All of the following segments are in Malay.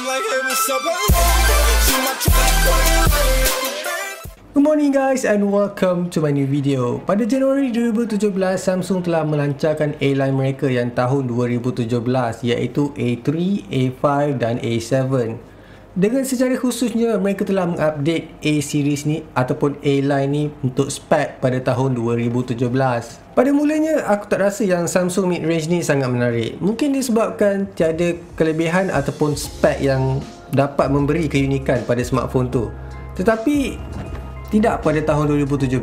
Good morning guys and welcome to my new video. Pada Januari 2017, Samsung telah melancarkan A-line mereka yang tahun 2017 iaitu A3, A5 dan A7. Dengan secara khususnya mereka telah mengupdate A-series ni ataupun A-line ni untuk spek pada tahun 2017. Pada mulanya aku tak rasa yang Samsung mid-range ni sangat menarik. Mungkin disebabkan tiada kelebihan ataupun spek yang dapat memberi keunikan pada smartphone tu. Tetapi tidak pada tahun 2017.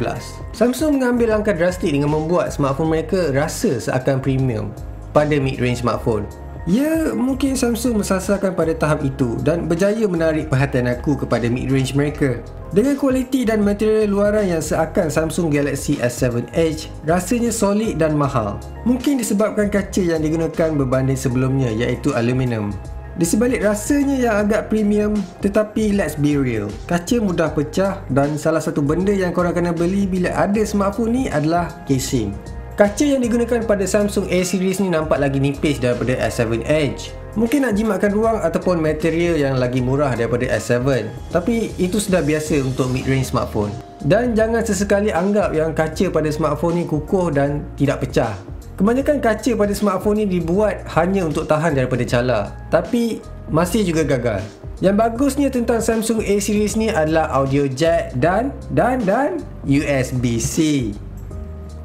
Samsung mengambil langkah drastik dengan membuat smartphone mereka rasa seakan premium pada mid-range smartphone. Ya, mungkin Samsung mensasarkan pada tahap itu dan berjaya menarik perhatian aku kepada mid-range mereka. Dengan kualiti dan material luaran yang seakan Samsung Galaxy S7 Edge rasanya solid dan mahal. Mungkin disebabkan kaca yang digunakan berbanding sebelumnya iaitu aluminium. Di sebalik rasanya yang agak premium tetapi let's be real. Kaca mudah pecah dan salah satu benda yang korang kena beli bila ada smartphone ni adalah casing. Kaca yang digunakan pada Samsung A series ni nampak lagi nipis daripada S7 Edge. Mungkin nak jimatkan ruang ataupun material yang lagi murah daripada S7. Tapi itu sudah biasa untuk mid-range smartphone. Dan jangan sesekali anggap yang kaca pada smartphone ni kukuh dan tidak pecah. Kebanyakan kaca pada smartphone ni dibuat hanya untuk tahan daripada cala. Tapi masih juga gagal. Yang bagusnya tentang Samsung A series ni adalah audio jack dan dan dan USB-C.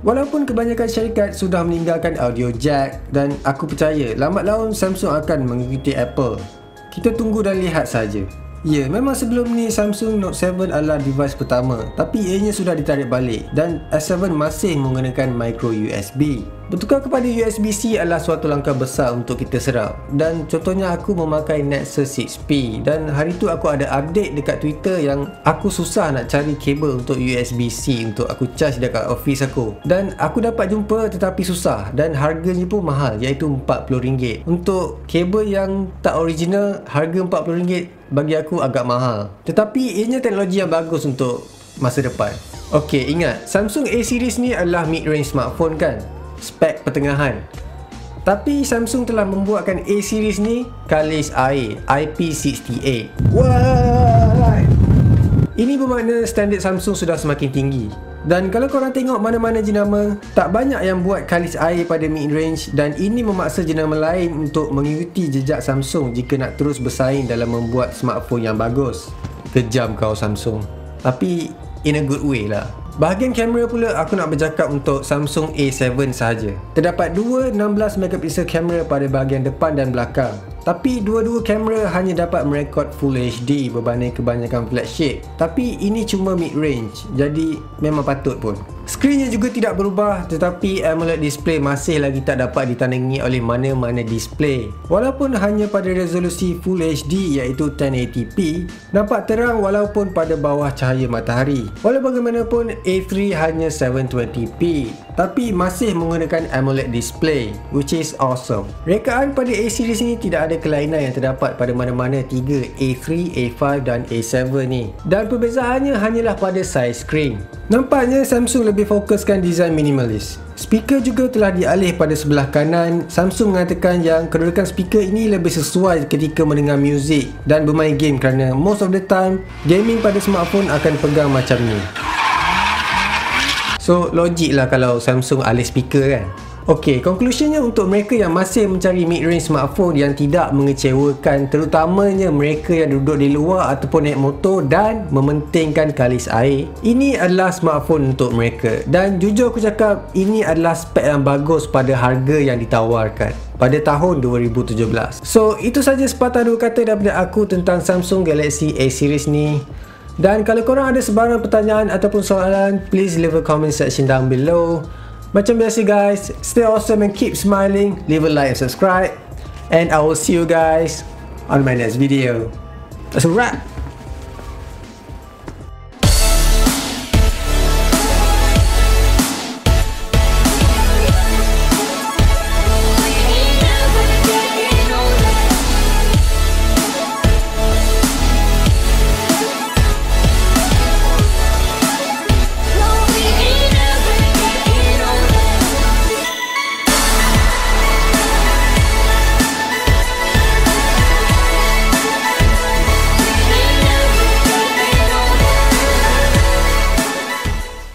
Walaupun kebanyakan syarikat sudah meninggalkan audio jack dan aku percaya lambat laun Samsung akan mengikuti Apple. Kita tunggu dan lihat saja. Ya, memang sebelum ni Samsung Note 7 adalah device pertama tapi ianya sudah ditarik balik dan S7 masih menggunakan micro USB. Bertukar kepada USB-C adalah suatu langkah besar untuk kita serap dan contohnya aku memakai Nexus 6P dan hari tu aku ada update dekat Twitter yang aku susah nak cari kabel untuk USB-C untuk aku charge dekat office aku dan aku dapat jumpa tetapi susah dan harganya pun mahal iaitu RM40 untuk kabel yang tak original harga RM40 bagi aku agak mahal. Tetapi ianya teknologi yang bagus untuk masa depan. Okey, ingat Samsung A series ni adalah mid-range smartphone kan? Spek pertengahan. Tapi Samsung telah membuatkan A series ni kalis air IP68. What? Ini bermakna standard Samsung sudah semakin tinggi. Dan kalau korang tengok mana-mana jenama, tak banyak yang buat kalis air pada mid-range dan ini memaksa jenama lain untuk mengikuti jejak Samsung jika nak terus bersaing dalam membuat smartphone yang bagus. Kejam kau Samsung. Tapi in a good way lah. Bahagian kamera pula aku nak bercakap untuk Samsung A7 sahaja. Terdapat dua 16 megapixel kamera pada bahagian depan dan belakang. Tapi dua-dua kamera hanya dapat merekod Full HD berbanding kebanyakan flagship. Tapi ini cuma mid-range, jadi memang patut pun. Skrinnya juga tidak berubah tetapi AMOLED display masih lagi tak dapat ditandingi oleh mana-mana display. Walaupun hanya pada resolusi Full HD iaitu 1080p, nampak terang walaupun pada bawah cahaya matahari. Walau bagaimanapun A3 hanya 720p tapi masih menggunakan AMOLED display which is awesome. Rekaan pada A series ini tidak ada kelainan yang terdapat pada mana-mana 3 A3, A5 dan A7 ni. Dan perbezaannya hanyalah pada size screen. Nampaknya Samsung lebih fokuskan design minimalis. Speaker juga telah dialih pada sebelah kanan. Samsung mengatakan yang kedudukan speaker ini lebih sesuai ketika mendengar muzik dan bermain game kerana most of the time gaming pada smartphone akan pegang macam ni. So logik lah kalau Samsung alih speaker kan. Okey, conclusionnya untuk mereka yang masih mencari mid-range smartphone yang tidak mengecewakan terutamanya mereka yang duduk di luar ataupun naik motor dan mementingkan kalis air. Ini adalah smartphone untuk mereka. Dan jujur aku cakap ini adalah spek yang bagus pada harga yang ditawarkan pada tahun 2017 so itu saja sepatah dua kata daripada aku tentang Samsung Galaxy A series ni dan kalau korang ada sebarang pertanyaan ataupun soalan please leave a comment section down below macam biasa guys, stay awesome and keep smiling. Leave a like and subscribe. And I will see you guys on my next video. That's a wrap.